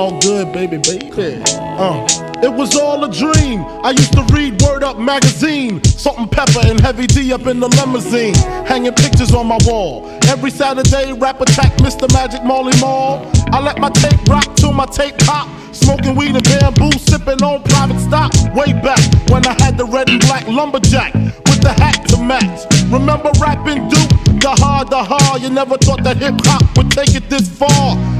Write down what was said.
all good, baby, baby. Uh, it was all a dream. I used to read Word Up magazine, Salt-N-Pepa and Heavy D up in the limousine, hanging pictures on my wall. Every Saturday, rap attack, Mr. Magic Marley Marl. I let my tape rock till my tape pop. Smoking weed and Bambu, sipping on private stock. Way back when I had the red and black lumberjack with the hat to match. Remember rapping Duke? The hard, the hard. You never thought that hip hop would take it this far.